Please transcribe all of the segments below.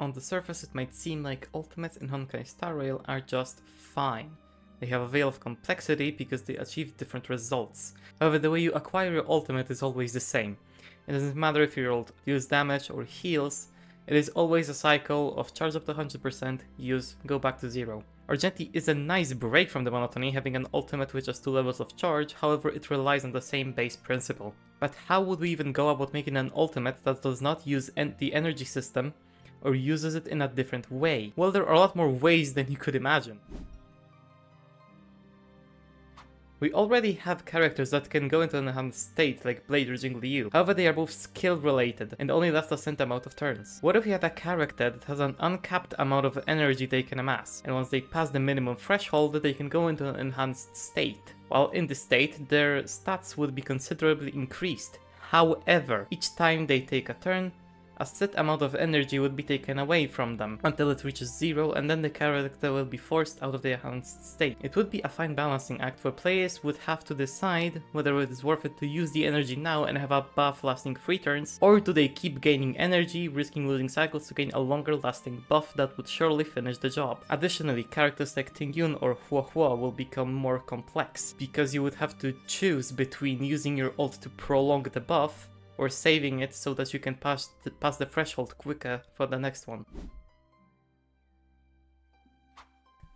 On the surface it might seem like ultimates in Honkai Star Rail are just fine. They have a veil of complexity because they achieve different results. However, the way you acquire your ultimate is always the same. It doesn't matter if your ult deals damage or heals, it is always a cycle of charge up to 100%, use, go back to zero. Argenti is a nice break from the monotony, having an ultimate with just two levels of charge, however it relies on the same base principle. But how would we even go about making an ultimate that does not use en the energy system, or uses it in a different way? Well, there are a lot more ways than you could imagine. We already have characters that can go into an enhanced state like Blade or Jingliu, however they are both skill related and only last a set amount of turns. What if we have a character that has an uncapped amount of energy they can amass, and once they pass the minimum threshold they can go into an enhanced state? While in this state, their stats would be considerably increased. However, each time they take a turn, a set amount of energy would be taken away from them until it reaches zero and then the character will be forced out of the enhanced state. It would be a fine balancing act where players would have to decide whether it is worth it to use the energy now and have a buff lasting 3 turns, or do they keep gaining energy, risking losing cycles to gain a longer lasting buff that would surely finish the job. Additionally, characters like Tingyun or Huohuo will become more complex, because you would have to choose between using your ult to prolong the buff or saving it so that you can pass the, pass the threshold quicker for the next one.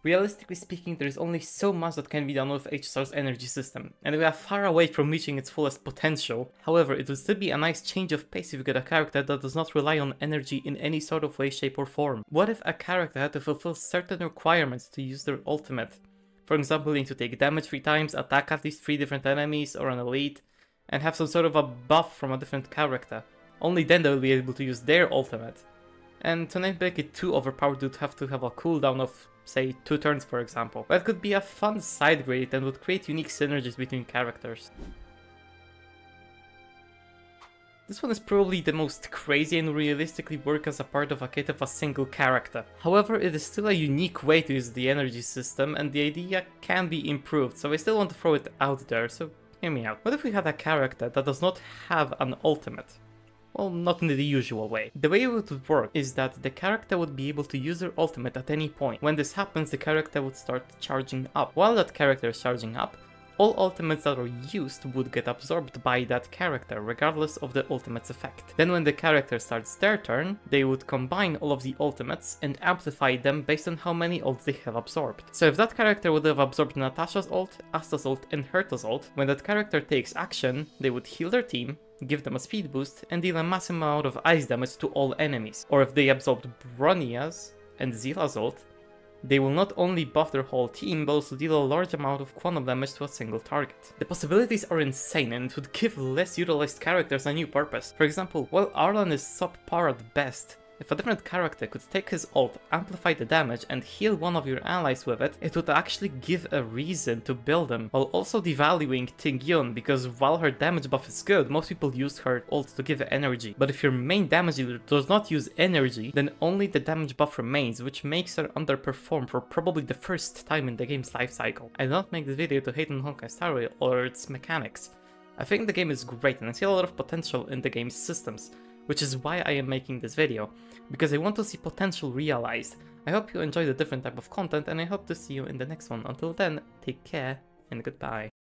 Realistically speaking, there is only so much that can be done with HSR's energy system, and we are far away from reaching its fullest potential. However, it would still be a nice change of pace if you get a character that does not rely on energy in any sort of way, shape or form. What if a character had to fulfill certain requirements to use their ultimate? For example, need to take damage 3 times, attack at least 3 different enemies or an elite, and have some sort of a buff from a different character. Only then they'll be able to use their ultimate. And to not make it too overpowered, you'd have to have a cooldown of, say, 2 turns for example. That could be a fun side grade and would create unique synergies between characters. This one is probably the most crazy and realistically work as a part of a kit of a single character. However, it is still a unique way to use the energy system and the idea can be improved, so I still want to throw it out there, so Hear me out. What if we had a character that does not have an ultimate? Well, not in the usual way. The way it would work is that the character would be able to use their ultimate at any point. When this happens, the character would start charging up. While that character is charging up, all ultimates that are used would get absorbed by that character, regardless of the ultimate's effect. Then when the character starts their turn, they would combine all of the ultimates and amplify them based on how many ults they have absorbed. So if that character would have absorbed Natasha's ult, Asta's ult, and Herta's ult, when that character takes action, they would heal their team, give them a speed boost, and deal a massive amount of ice damage to all enemies. Or if they absorbed Bronya's and Seele's ult, they will not only buff their whole team, but also deal a large amount of quantum damage to a single target. The possibilities are insane and it would give less utilized characters a new purpose. For example, while Arlan is subpar at best, if a different character could take his ult, amplify the damage and heal one of your allies with it, it would actually give a reason to build them, while also devaluing Tingyun because while her damage buff is good, most people use her ult to give energy. But if your main damage dealer does not use energy, then only the damage buff remains, which makes her underperform for probably the first time in the game's life cycle. I did not make this video to hate on Honkai Star Rail or its mechanics. I think the game is great and I see a lot of potential in the game's systems, which is why I am making this video, because I want to see potential realized. I hope you enjoy the different type of content and I hope to see you in the next one. Until then, take care and goodbye.